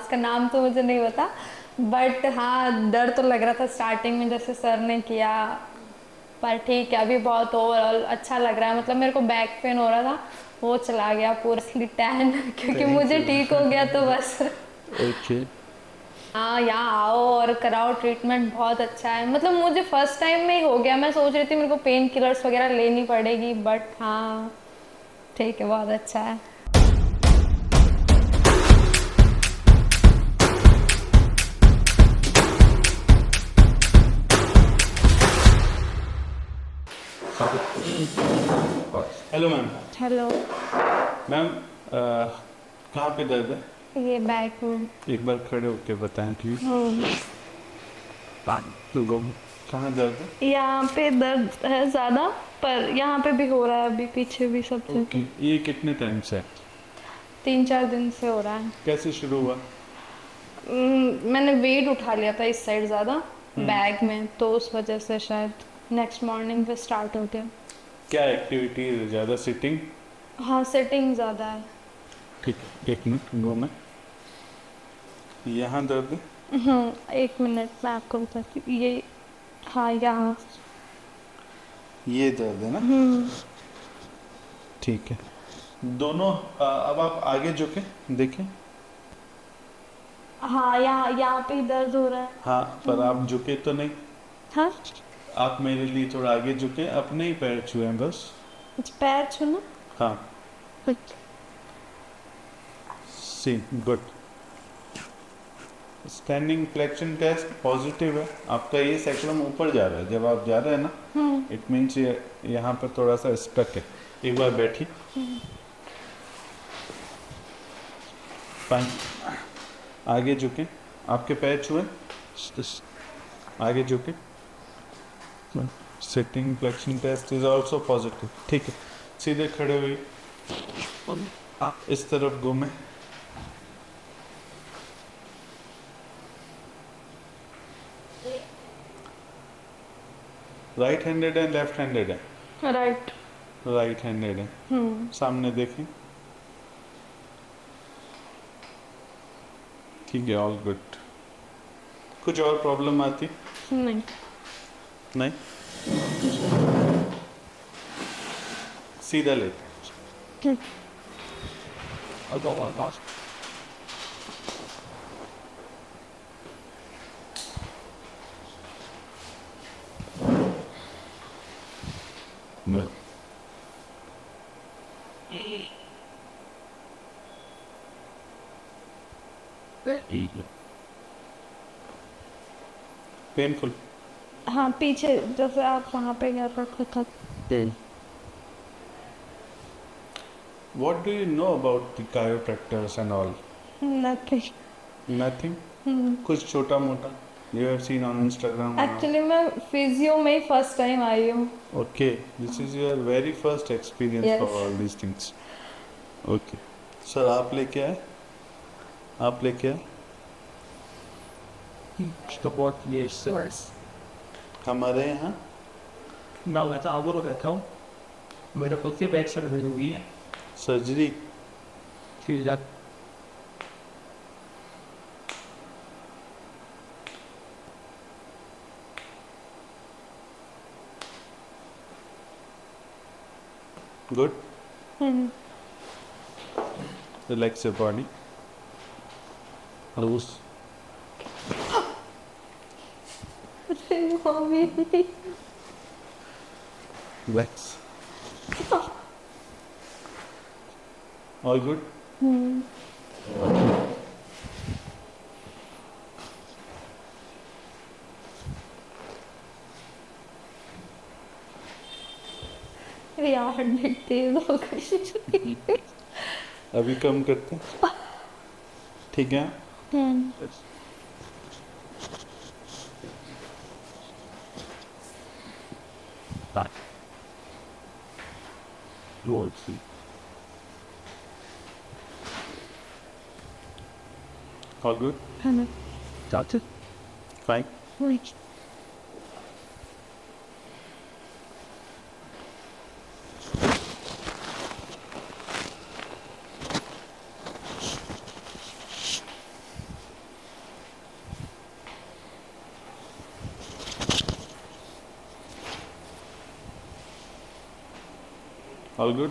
उसका नाम तो मुझे नहीं पता बट हाँ डर तो लग रहा था स्टार्टिंग में जैसे सर ने किया पर ठीक है अभी बहुत ओवरऑल अच्छा लग रहा है। मतलब मेरे को बैक पेन हो रहा था वो चला गया पूरा टैन क्योंकि मुझे ठीक हो गया तो बस। ओके हाँ यहाँ आओ और कराओ ट्रीटमेंट बहुत अच्छा है। मतलब मुझे फ़र्स्ट टाइम में ही हो गया। मैं सोच रही थी मेरे को पेन किलर्स वगैरह लेनी पड़ेगी बट हाँ ठीक है बहुत अच्छा है। हेलो मैम हेलो मैम कहाँ पे दर्द है? ये बैक में एक बार खड़े होके बताएँ प्लीज़ कहाँ दर्द है? यहाँ पे दर्द है ज़्यादा पर यहाँ पे भी हो रहा है अभी पीछे भी सब। ओके ये कितने टाइम से है? तीन चार दिन से हो रहा है। कैसे शुरू हुआ? हम्म, मैंने वेट उठा लिया था इस साइड ज़्यादा बैग में तो उस वजह से शायद नेक्स्ट मॉर्निंग पे स्टार्ट हो। गया क्या एक्टिविटी है? ज़्यादा सिटिंग हाँ सेटिंग ज़्यादा है। ठीक है एक मिनट गो में यहाँ दर्द? है हम्म, एक मिनट मैं आपको बताती हूँ। ये हाँ यहाँ। ये दर्द है ना? ठीक है। दोनों अब आप आगे झुके देखें। हाँ यहाँ यहाँ पे दर्द हो रहा है। हाँ पर आप झुके तो नहीं? हाँ? आप मेरे लिए थोड़ा आगे झुके अपने ही पैर छुए बस। पैर छूना? हाँ। See good standing flexion test positive है। आपका ये सेक्रम ऊपर जा रहा है। जब आप जा रहे हैं ना इट मीन्स ये यहाँ पर थोड़ा सा स्टक है। एक बार बैठी फाइन आगे झुके। आपके पैर छुए? आगे झुके। Sitting flexion test is also positive ठीक है. सीधे खड़े हुए इस तरफ़ घूमे. राइट हैंडेड है लेफ़्ट हैंडेड है? राइट राइट हैंडेड है. हम्म सामने देखें. ठीक है ऑल गुड कुछ और प्रॉब्लम आती? नहीं. नहीं? सीधा लेते ठीक। पेनफुल हाँ पीछे जैसे आप वहाँ पे गया रखा था What do you know about the chiropractors and all? Nothing Nothing? Hmm. कुछ छोटा मोटा You have seen on Instagram? Actually मैं फिजियो में ही फ़र्स्ट टाइम आई हूँ Okay, this is your very first experience yes. for all these things. Okay. Sir आप लेके आए आप लेके आए Support yes, sir. हमारे यहाँ Now that's our little bit home. But if we get back to the week, surgery she's up. Good relax your body all good यार हड्डी तेज हो गई अभी कम करते हैं। ठीक है? Lord see. All good? Hello. Doctor? Fine. Reached. All good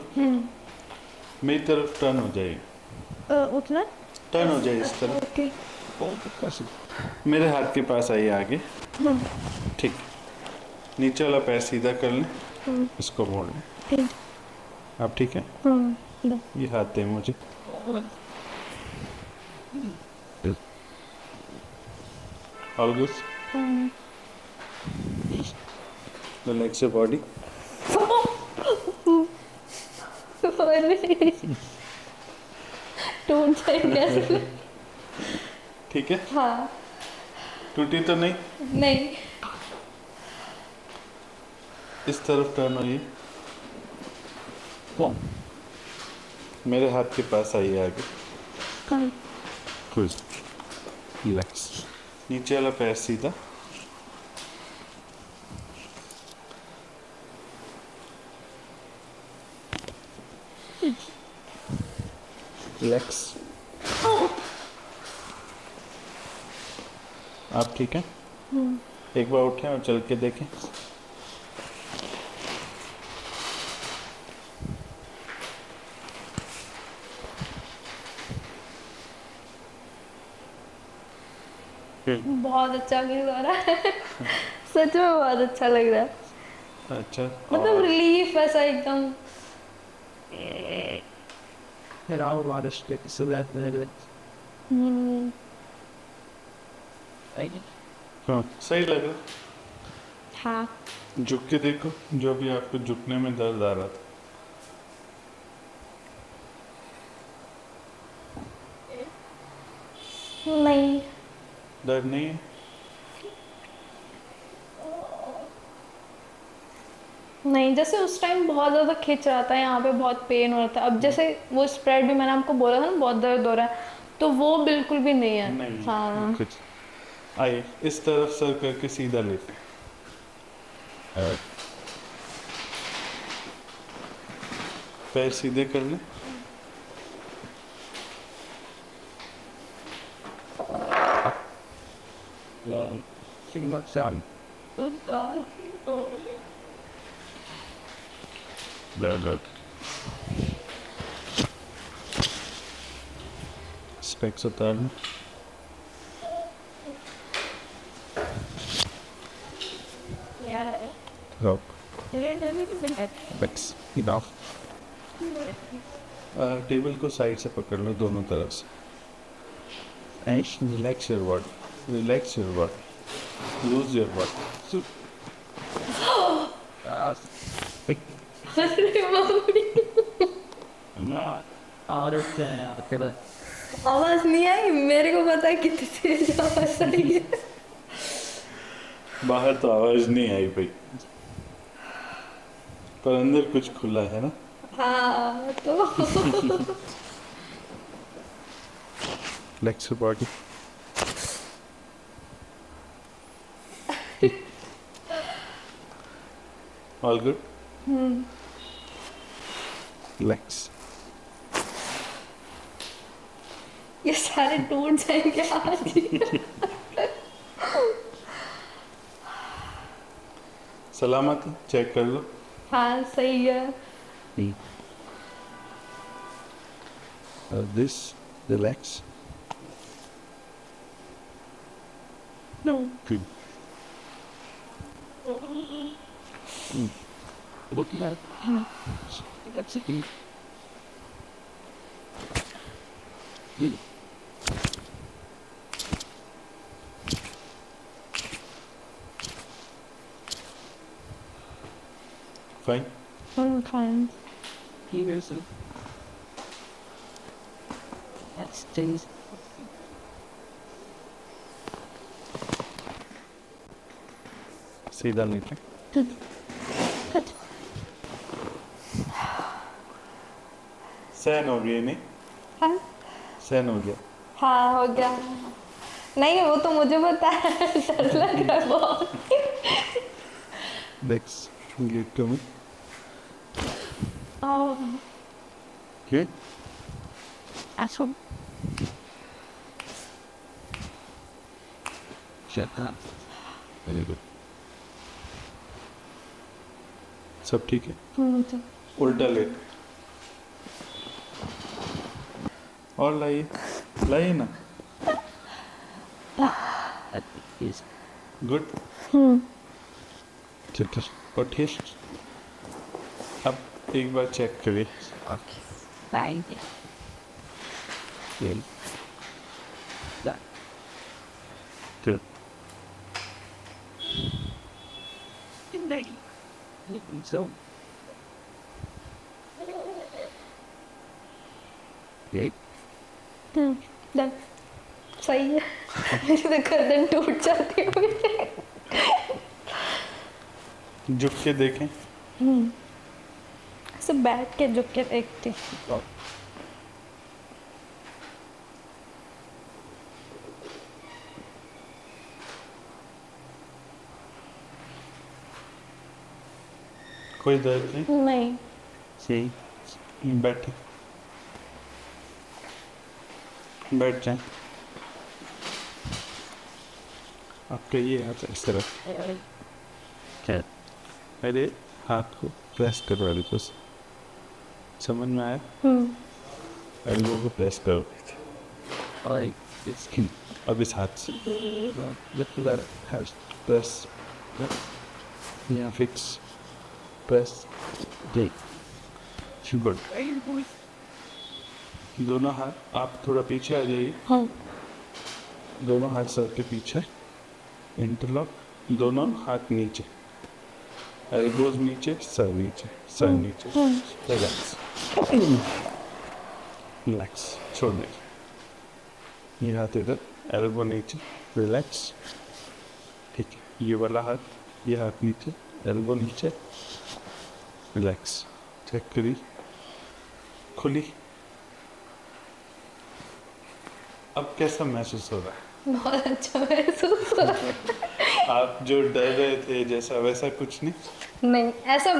मेरी तरफ़ टर्न हो जाइए उतना टर्न हो जाइए इस तरफ़ ओके मेरे हाथ के पास आइए आगे ठीक नीचे वाला पैर सीधा कर लें इसको मोड़ लें आप ठीक है ये हाथ दें मुझे all good relax your body टूट जाएँगे ठीक है? हाँ। टूटी तो नहीं? नहीं। इस तरफ़ टर्न होइए मेरे हाथ के पास आइए आगे। रिलैक्स नीचे वाला पैर सीधा। रिलैक्स आप ठीक हैं? एक बार उठें और चल के देखें। बहुत अच्छा फील हो। रहा है सच में बहुत अच्छा लग रहा है। अच्छा मतलब रिलीफ ऐसा एकदम And I'll want to stick so that the हम्म, हाँ सही लग रहा। हाँ। झुक के देखो जो भी आपको झुकने में दर्द आ रहा था। नहीं। दर्द नहीं है? नहीं जैसे उस टाइम बहुत ज़्यादा खिंच रहा था यहाँ पे बहुत पेन हो रहा था। अब जैसे वो स्प्रेड भी मैंने आपको बोला था ना बहुत दर्द हो रहा है तो वो बिल्कुल भी नहीं है। नहीं हाँ। कुछ आइए इस तरफ़ सर करके सीधा लेते पैर सीधे कर लें। She looks Very good. उतार लें रॉक But enough. टेबल को साइड से पकड़ लो दोनों तरफ़ से. Relax your body relax your body loose your body Uh, आवाज़ नहीं आई मेरे को पता है कितनी तेज आवाज़ आई है बाहर तो आवाज़ नहीं आई भाई। पर अंदर कुछ खुला है ना? हाँ तो relax your all good relax ये सारे टूट जाएँगे आज ही सलामत चेक कर लो. हाँ सही है. This relax No. Good. Looking at Fine. One more time. Here's a... That stays... See that anything? सहन हो गई नहीं? हाँ। सहन हो गया। हाँ हो गया। नहीं वो तो मुझे पता है। डर लग रहा है बहुत। Next get coming oh, Good. अच्छा Shut up. वेरी गुड सब ठीक है? हम्म, उल्टा लेट और लाइए लाइए ना. गुड ठीक है उठिए अब एक बार चेक करिए you. Yes. That. Good. नहीं So. Okay. डन। सही है। मेरी तो गर्दन टूट जाती है झुक के देखें ऐसे बैठ के झुक के देखती. कोई दर्द नहीं? नहीं। सही। बैठे। बैठ जाए आपका ये हाथ इस तरफ़ Okay. मेरे हाथ को प्रेस करो एल्बो से समझ में आया हम्म एल्बो को प्रेस करो Like this can अब इस हाथ से look that house. प्रेस यहाँ fix press Date. Good Hey, boy. दोनों हाथ आप थोड़ा पीछे आ जाइए। हाँ। दोनों हाथ सर के पीछे इंटरलॉक दोनों हाथ नीचे। एल्बोज नीचे सर नीचे सर नीचे। रिलैक्स रिलैक्स छोड़ दे ये हाथ इधर एल्बो नीचे रिलैक्स ठीक है ये वाला हाथ ये हाथ नीचे एल्बो नीचे। रिलैक्स चेक करी खुली। अब कैसा महसूस हो रहा है? बहुत अच्छा महसूस हो रहा है। आप जो डर रहे थे जैसा वैसा कुछ नहीं? नहीं ऐसा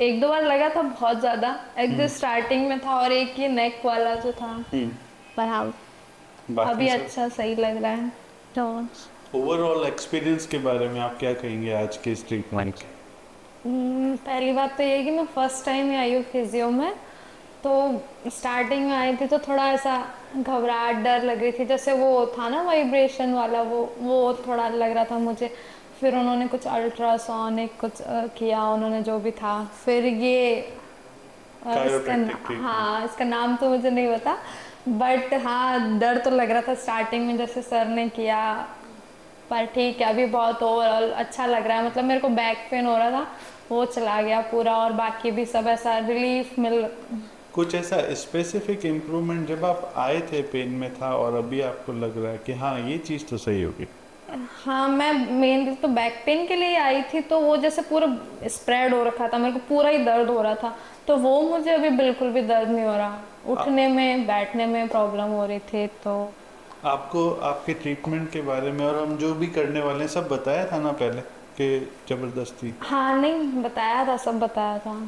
एक दो बार लगा था बहुत ज़्यादा। एक जो स्टार्टिंग में था और एक ये नेक वाला जो था। पर हाँ अभी अच्छा सही लग रहा है। तो ओवरऑल एक्सपीरियंस के बारे में आप क्या कहेंगे आज के इस ट्रीटमेंट के? हम्म, पहली बात तो ये कि मैं फ़र्स्ट टाइम ही आई हूँ फिजियो में। तो स्टार्टिंग में आई थी तो थोड़ा ऐसा घबराहट डर लग रही थी। जैसे वो था ना वाइब्रेशन वाला वो वो थोड़ा लग रहा था मुझे। फिर उन्होंने कुछ अल्ट्रासोनिक कुछ किया उन्होंने जो भी था। फिर ये इसका. हाँ इसका नाम तो मुझे नहीं पता। बट हाँ डर तो लग रहा था स्टार्टिंग में जैसे सर ने किया। पर ठीक है अभी बहुत ओवरऑल अच्छा लग रहा है। मतलब मेरे को बैक पेन हो रहा था वो चला गया पूरा। और बाकी भी सब ऐसा रिलीफ मिल कुछ ऐसा स्पेसिफिक इम्प्रूवमेंट जब आप आए थे पेन में था और अभी आपको लग रहा है कि हाँ ये चीज़ तो सही होगी। हाँ मैं मेनली तो बैक पेन के लिए आई थी तो वो जैसे पूरा स्प्रेड हो रखा था मेरे को पूरा ही दर्द हो रहा था तो वो मुझे अभी बिल्कुल भी दर्द नहीं हो रहा। उठने में बैठने में प्रॉब्लम हो रही थी तो। आपको आपके ट्रीटमेंट के बारे में और हम जो भी करने वाले हैं सब बताया था ना पहले कि ज़बरदस्ती? हाँ नहीं बताया था सब बताया था।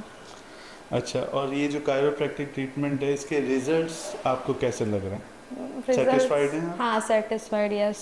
अच्छा और ये जो कायरोप्रैक्टिक ट्रीटमेंट है इसके रिजल्ट्स आपको कैसे लग रहे हैं? सेटिस्फाइड हैं हाँ सेटिस्फाइड यस